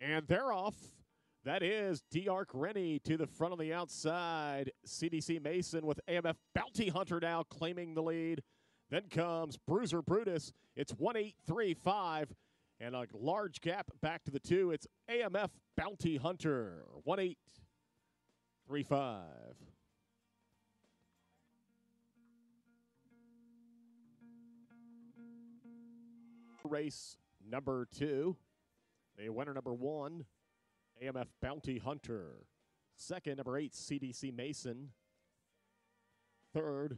And they're off. That is D-Arc Rennie to the front on the outside. CDC Mason with AMF Bounty Hunter now claiming the lead. Then comes Bruiser Brutus. It's 1835 and a large gap back to the two. It's AMF Bounty Hunter. 1835. Race number two. The winner number one, AMF Bounty Hunter. Second, number eight, CDC Mason. Third,